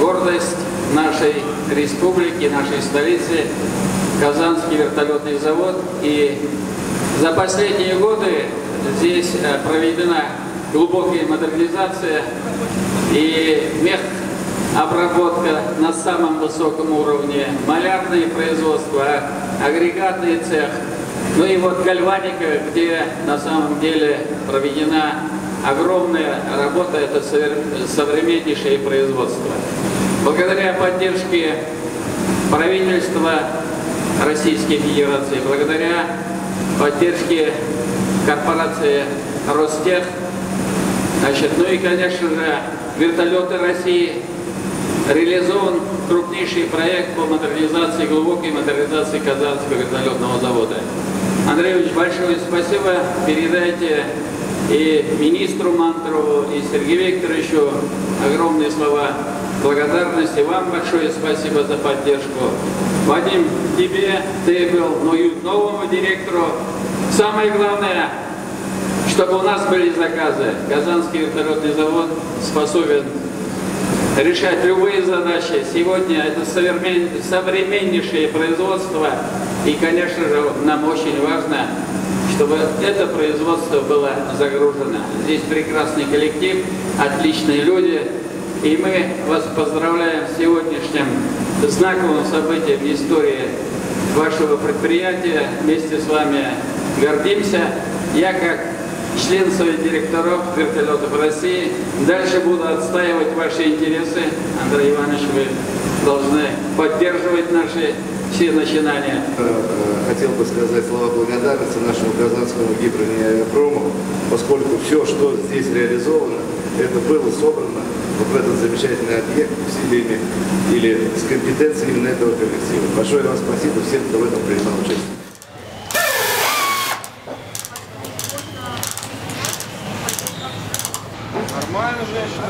гордость нашей республики, нашей столицы, Казанский вертолетный завод. И за последние годы здесь э, проведена глубокая модернизация и мех обработка на самом высоком уровне, малярное производство, агрегатный цех, ну и вот гальваника, где на самом деле проведена огромная работа, это современнейшее производство. Благодаря поддержке правительства Российской Федерации, благодаря поддержке корпорации Ростех, значит, ну и, конечно же, вертолеты России, реализован крупнейший проект по модернизации, глубокой модернизации Казанского вертолетного завода. Андрей Ильич, большое спасибо. Передайте и министру Мантрову, и Сергею Викторовичу огромные слова благодарности. Вам большое спасибо за поддержку. Вадим, тебе, ты был ну, новому директору. Самое главное, чтобы у нас были заказы. Казанский вертолетный завод способен решать любые задачи. Сегодня это современнейшее производство. И, конечно же, нам очень важно, чтобы это производство было загружено. Здесь прекрасный коллектив, отличные люди. И мы вас поздравляем с сегодняшним знаковым событием в истории вашего предприятия. Вместе с вами гордимся. Я как член Совета директоров вертолетов России. Дальше буду отстаивать ваши интересы. Андрей Иванович, вы должны поддерживать наши все начинания. Э, э, хотел бы сказать слова благодарности нашему казанскому гидроавиапрому, поскольку все, что здесь реализовано, это было собрано вот в этот замечательный объект усилиями или с компетенцией именно этого коллектива. Большое вам спасибо всем, кто в этом принимал участие. Нормально, женщина.